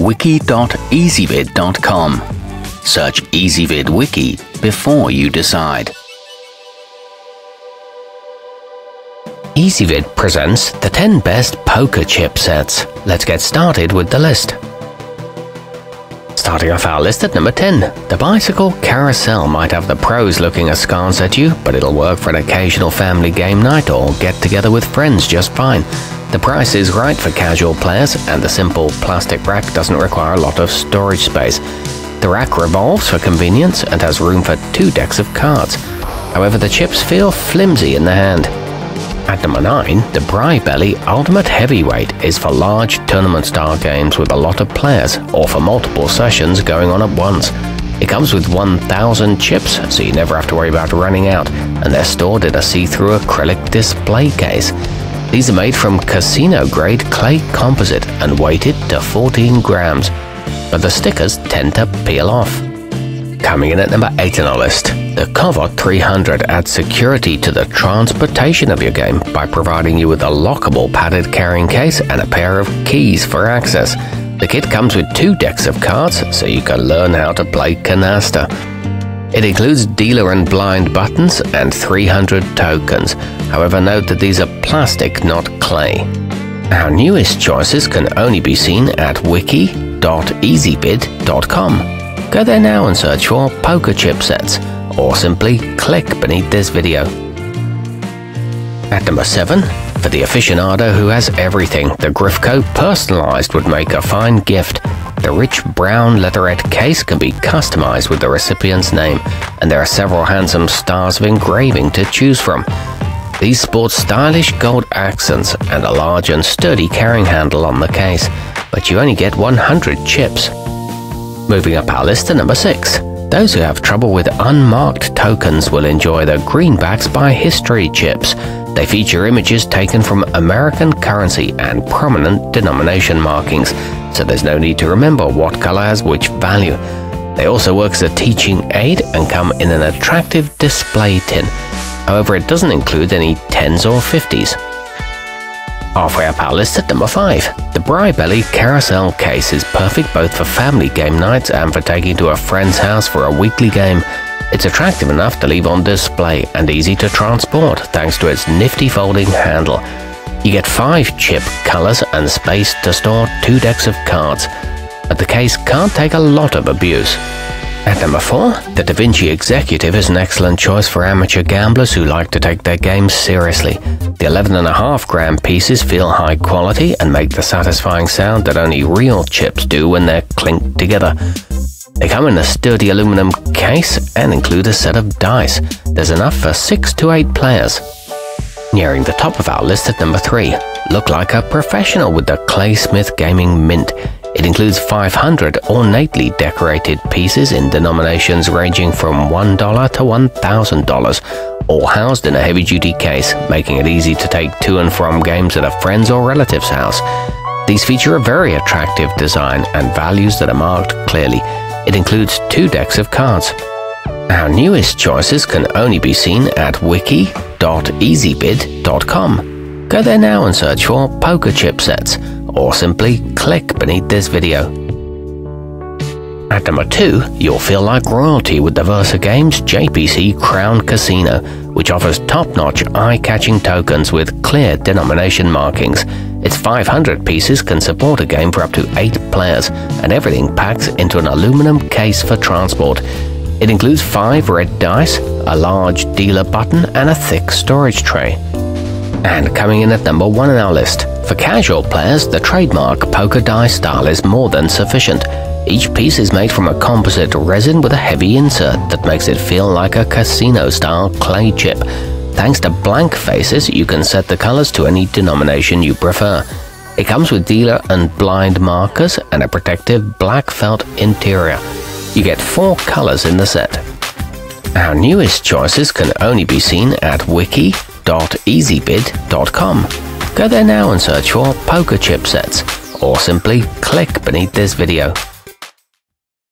wiki.ezvid.com. Search Ezvid Wiki before you decide. Ezvid presents the 10 best poker chip sets. Let's get started with the list. Starting off our list at number 10, the Bicycle Carousel might have the pros looking askance at you, but it'll work for an occasional family game night or get together with friends just fine. The price is right for casual players, and the simple plastic rack doesn't require a lot of storage space. The rack revolves for convenience and has room for two decks of cards. However, the chips feel flimsy in the hand. At number 9, the Brybelly Ultimate Heavyweight is for large tournament-style games with a lot of players, or for multiple sessions going on at once. It comes with 1000 chips, so you never have to worry about running out, and they're stored in a see-through acrylic display case. These are made from casino-grade clay composite and weighted to 14 grams, but the stickers tend to peel off. Coming in at number 8 on our list, the Kovot 300 adds security to the transportation of your game by providing you with a lockable padded carrying case and a pair of keys for access. The kit comes with two decks of cards, so you can learn how to play canasta. It includes dealer and blind buttons and 300 tokens. However, note that these are plastic, not clay. Our newest choices can only be seen at wiki.ezvid.com. Go there now and search for poker chip sets, or simply click beneath this video. At number 7, for the aficionado who has everything, the Griffco Personalized would make a fine gift. The rich brown leatherette case can be customized with the recipient's name, and there are several handsome styles of engraving to choose from. These sport stylish gold accents and a large and sturdy carrying handle on the case, but you only get 100 chips. Moving up our list to number 6. Those who have trouble with unmarked tokens will enjoy the Greenbacks by History chips. They feature images taken from American currency and prominent denomination markings, so there's no need to remember what color has which value. They also work as a teaching aid and come in an attractive display tin. However, it doesn't include any 10s or 50s. Halfway up our list at number 5. The Brybelly Carousel case is perfect both for family game nights and for taking to a friend's house for a weekly game. It's attractive enough to leave on display and easy to transport thanks to its nifty folding handle. You get 5 chip colors and space to store 2 decks of cards, but the case can't take a lot of abuse. At number 4, the Da Vinci Executive is an excellent choice for amateur gamblers who like to take their games seriously. The 11.5 gram pieces feel high quality and make the satisfying sound that only real chips do when they're clinked together. They come in a sturdy aluminum case and include a set of dice. There's enough for 6 to 8 players. Nearing the top of our list at number 3, look like a professional with the Claysmith Gaming Mint. It includes 500 ornately decorated pieces in denominations ranging from $1 to $1,000, all housed in a heavy duty case, making it easy to take to and from games at a friend's or relative's house. These feature a very attractive design and values that are marked clearly. It includes two decks of cards. Our newest choices can only be seen at wiki.ezvid.com. Go there now and search for poker chip sets or simply click beneath this video. At number 2, you'll feel like royalty with the Versa Games JPC Crown Casino, which offers top-notch eye-catching tokens with clear denomination markings. Its 500 pieces can support a game for up to 8 players, and everything packs into an aluminum case for transport. It includes 5 red dice, a large dealer button, and a thick storage tray. And coming in at number 1 on our list, for casual players, the trademark poker dice style is more than sufficient. Each piece is made from a composite resin with a heavy insert that makes it feel like a casino-style clay chip. Thanks to blank faces, you can set the colors to any denomination you prefer. It comes with dealer and blind markers and a protective black felt interior. You get four colors in the set. Our newest choices can only be seen at wiki.ezvid.com. Go there now and search for poker chip sets, or simply click beneath this video.